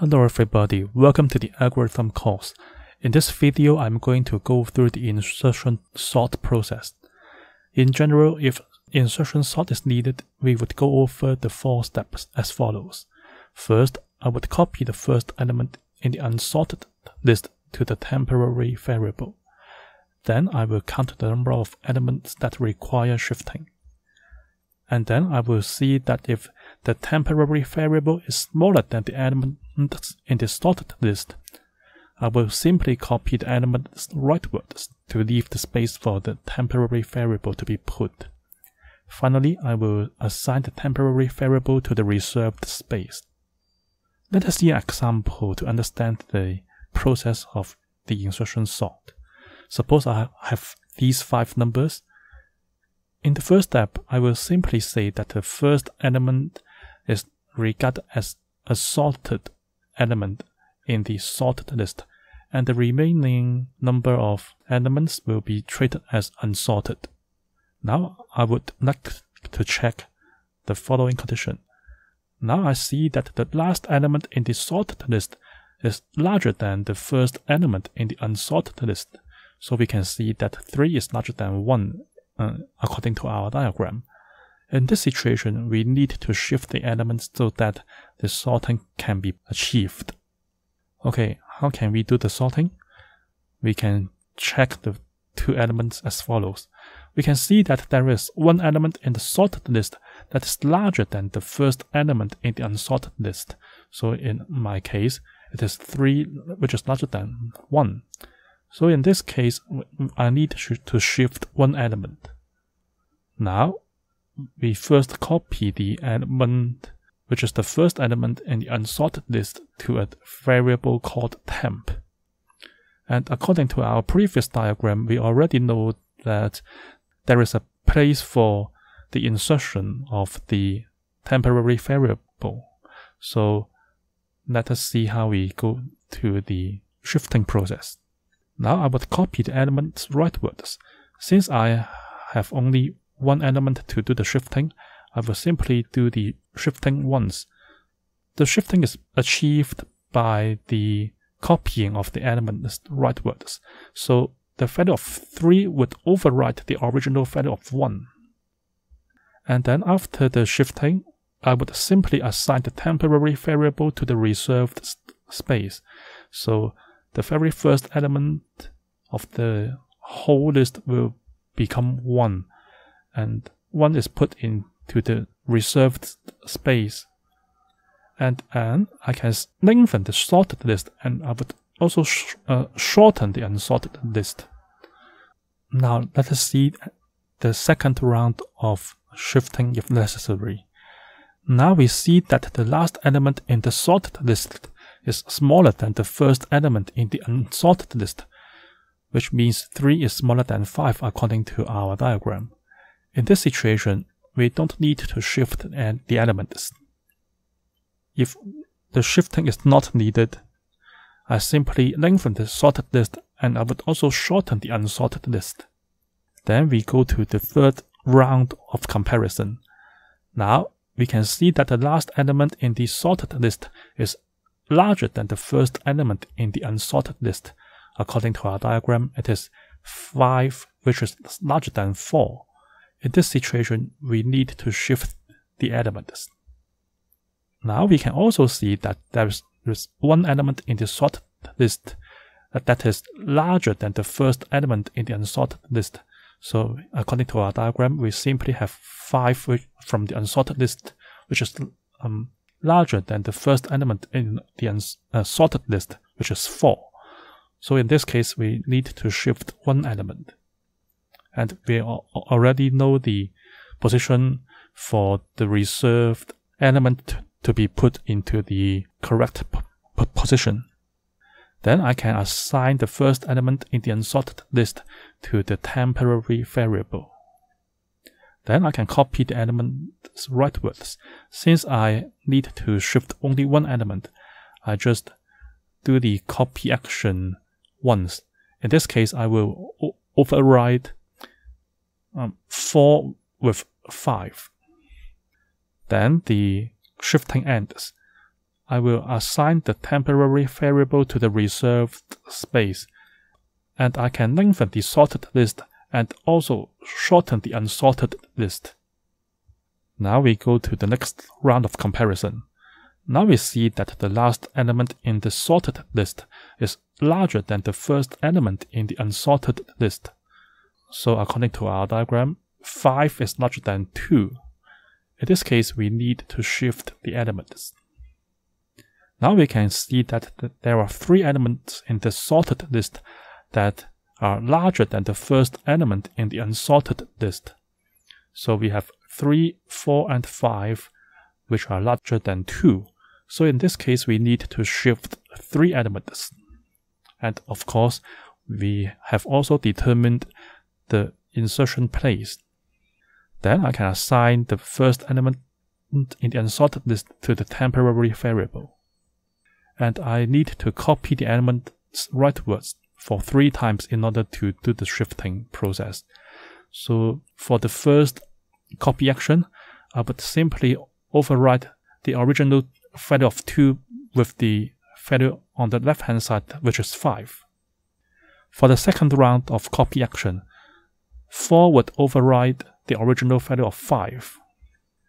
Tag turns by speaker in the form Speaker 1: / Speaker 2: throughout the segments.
Speaker 1: Hello everybody, welcome to the algorithm course. In this video, I'm going to go through the insertion sort process. In general, if insertion sort is needed, we would go over the four steps as follows. First, I would copy the first element in the unsorted list to the temporary variable. Then I will count the number of elements that require shifting. And then I will see that if the temporary variable is smaller than the element in the sorted list, I will simply copy the elements rightwards to leave the space for the temporary variable to be put. Finally, I will assign the temporary variable to the reserved space. Let us see an example to understand the process of the insertion sort. Suppose I have these five numbers. In the first step, I will simply say that the first element is regarded as a sorted element in the sorted list, and the remaining number of elements will be treated as unsorted. Now I would like to check the following condition. Now I see that the last element in the sorted list is larger than the first element in the unsorted list. So we can see that 3 is larger than 1 uh, according to our diagram. In this situation, we need to shift the elements so that the sorting can be achieved. Okay, how can we do the sorting? We can check the two elements as follows. We can see that there is one element in the sorted list that is larger than the first element in the unsorted list. So in my case, it is 3, which is larger than 1. So in this case, I need to shift one element. Now, we first copy the element, which is the first element in the unsorted list, to a variable called temp. And according to our previous diagram, we already know that there is a place for the insertion of the temporary variable. So let us see how we go to the shifting process. Now I would copy the elements rightwards. Since I have only one element to do the shifting, I will simply do the shifting once. The shifting is achieved by the copying of the elements rightwards. So the value of 3 would overwrite the original value of 1. And then after the shifting, I would simply assign the temporary variable to the reserved space. So the very first element of the whole list will become 1 and one is put into the reserved space. And, then I can lengthen the sorted list and I would also sh uh, shorten the unsorted list. Now let us see the second round of shifting if necessary. Now we see that the last element in the sorted list is smaller than the first element in the unsorted list, which means 3 is smaller than 5 according to our diagram. In this situation, we don't need to shift the elements. If the shifting is not needed, I simply lengthen the sorted list and I would also shorten the unsorted list. Then we go to the third round of comparison. Now we can see that the last element in the sorted list is larger than the first element in the unsorted list. According to our diagram, it is 5, which is larger than 4. In this situation, we need to shift the elements. Now we can also see that there is, one element in the sorted list that is larger than the first element in the unsorted list. So according to our diagram, we simply have 5 from the unsorted list, which is um, larger than the first element in the unsorted list, which is 4. So in this case, we need to shift one element and we already know the position for the reserved element to be put into the correct position. Then I can assign the first element in the unsorted list to the temporary variable. Then I can copy the elements rightwards. Since I need to shift only one element, I just do the copy action once. In this case, I will override um, 4 with 5. Then the shifting ends. I will assign the temporary variable to the reserved space, and I can lengthen the sorted list and also shorten the unsorted list. Now we go to the next round of comparison. Now we see that the last element in the sorted list is larger than the first element in the unsorted list. So uh, according to our diagram, 5 is larger than 2. In this case, we need to shift the elements. Now we can see that there are three elements in the sorted list that are larger than the first element in the unsorted list. So we have 3, 4, and 5, which are larger than 2. So in this case, we need to shift three elements. And of course, we have also determined the insertion place. Then I can assign the first element in the unsorted list to the temporary variable and I need to copy the elements rightwards for three times in order to do the shifting process. So for the first copy action, I would simply overwrite the original value of 2 with the value on the left hand side, which is 5. For the second round of copy action, 4 would override the original value of 5.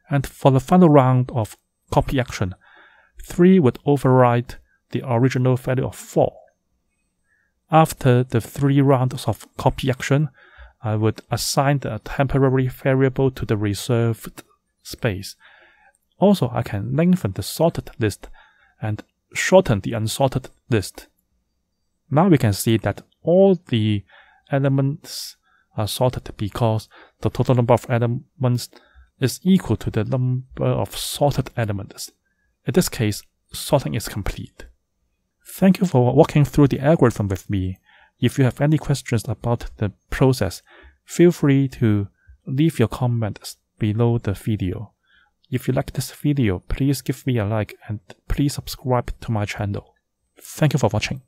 Speaker 1: And for the final round of copy action, 3 would override the original value of 4. After the three rounds of copy action, I would assign the temporary variable to the reserved space. Also, I can lengthen the sorted list and shorten the unsorted list. Now we can see that all the elements are sorted because the total number of elements is equal to the number of sorted elements. In this case, sorting is complete. Thank you for walking through the algorithm with me. If you have any questions about the process, feel free to leave your comments below the video. If you like this video, please give me a like and please subscribe to my channel. Thank you for watching.